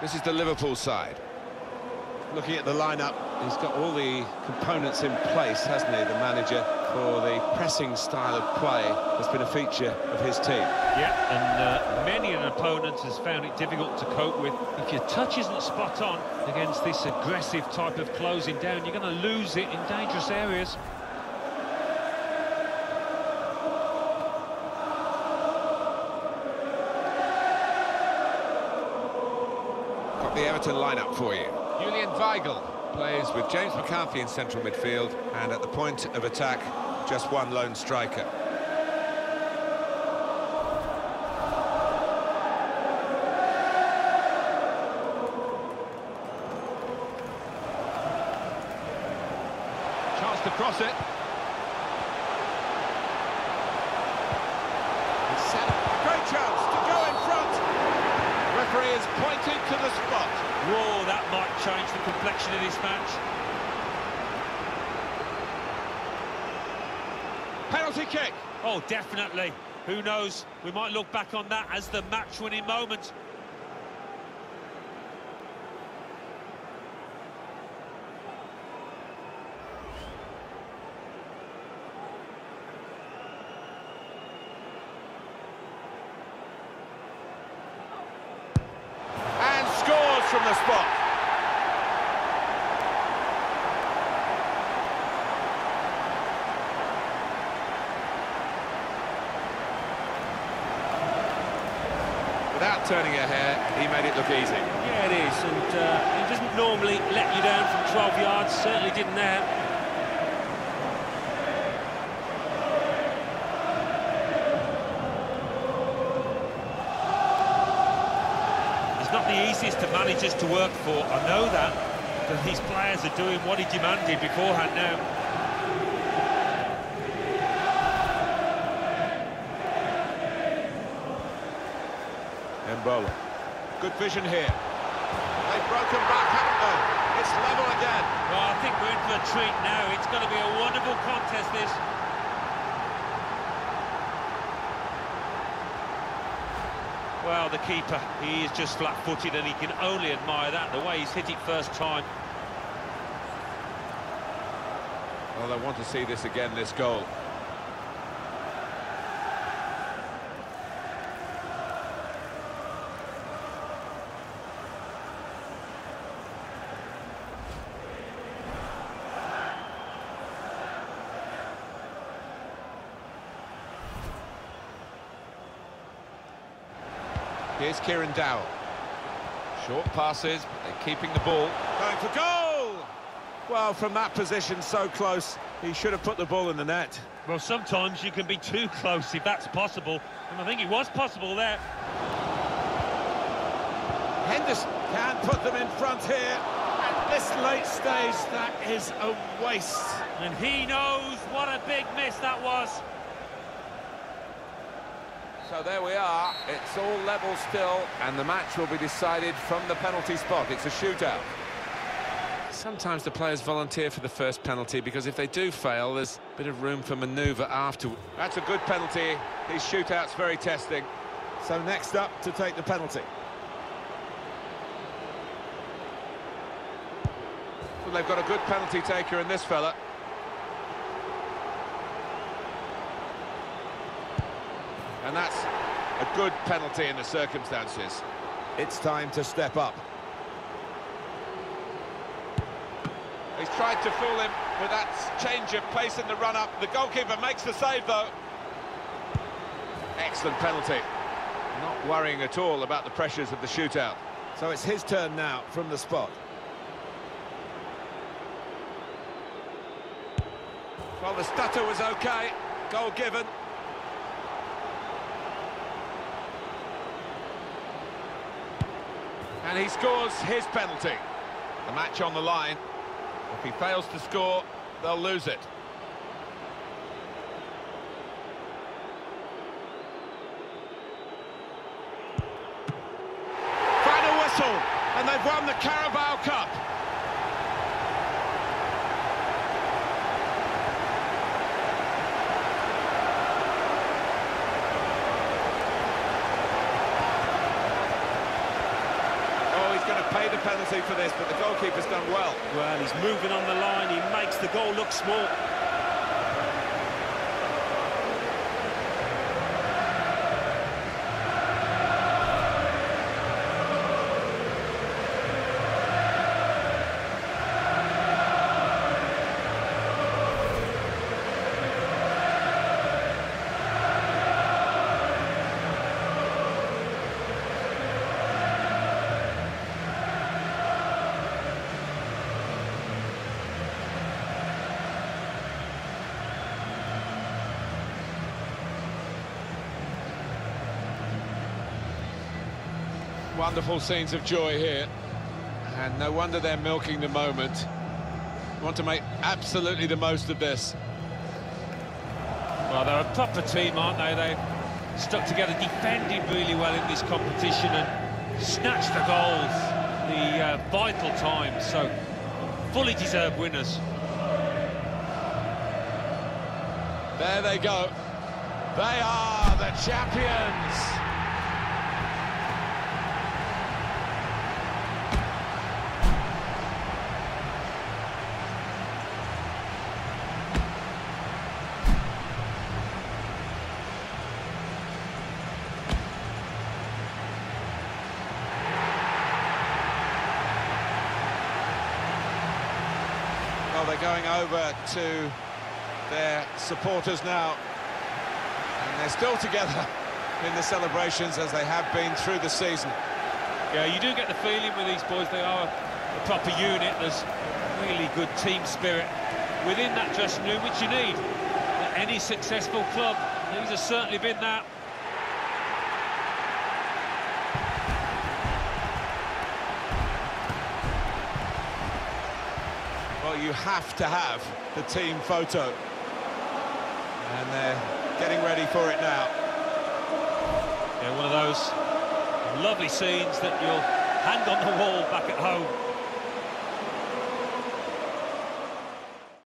This is the Liverpool side. Looking at the lineup, he's got all the components in place, hasn't he, the manager, for the pressing style of play that's been a feature of his team. Yeah, and uh, many an opponent has found it difficult to cope with. If your touch isn't spot on against this aggressive type of closing down, you're going to lose it in dangerous areas. The Everton lineup for you. Julian Weigl plays with James McCarthy in central midfield, and at the point of attack, just one lone striker. Chance to cross it. He's set up. Great chance to go in front. Referee is pointing to the spot. Whoa, that might change the complexion of this match. Penalty kick. Oh, definitely. Who knows? We might look back on that as the match-winning moment. And scores from the spot. Without turning her hair, he made it look easy. Yeah, it is, and uh, he doesn't normally let you down from 12 yards, certainly didn't there. He's easiest of managers to work for, I know that. But these players are doing what he demanded beforehand now. Mbola. Good vision here. They've broken back, haven't they? It's level again. Well, I think we're in for a treat now. It's going to be a wonderful contest, this. Well, the keeper, he is just flat-footed and he can only admire that, the way he's hit it first time. Well, they want to see this again, this goal. Here's Kieran Dowell. Short passes, but they're keeping the ball. Going for goal! Well, from that position, so close, he should have put the ball in the net. Well, sometimes you can be too close if that's possible, and I think it was possible there. Henderson can put them in front here. At this late stage, that is a waste. And he knows what a big miss that was. So there we are, it's all level still, and the match will be decided from the penalty spot. It's a shootout. Sometimes the players volunteer for the first penalty because if they do fail, there's a bit of room for manoeuvre after. That's a good penalty. These shootouts very testing. So next up to take the penalty. Well, they've got a good penalty taker in this fella. And that's a good penalty in the circumstances. It's time to step up. He's tried to fool him with that change of pace in the run-up. The goalkeeper makes the save, though. Excellent penalty. Not worrying at all about the pressures of the shootout. So it's his turn now from the spot. Well, the stutter was okay. Goal given. And he scores his penalty. The match on the line. If he fails to score, they'll lose it. Final whistle, and they've won the Carabao Cup. Oh, he's going paid a penalty for this, but the goalkeeper's done well. Well, he's moving on the line, he makes the goal look small. Wonderful scenes of joy here. And no wonder they're milking the moment. Want to make absolutely the most of this. Well, they're a proper team, aren't they? They've stuck together, defended really well in this competition and snatched the goals, the uh, vital times. So, fully deserved winners. There they go. They are the champions. Well, they're going over to their supporters now. And they're still together in the celebrations as they have been through the season. Yeah, you do get the feeling with these boys, they are a proper unit. There's really good team spirit within that dressing room, which you need. At any successful club, these have certainly been that. You have to have the team photo. And they're getting ready for it now. Yeah, one of those lovely scenes that you'll hang on the wall back at home.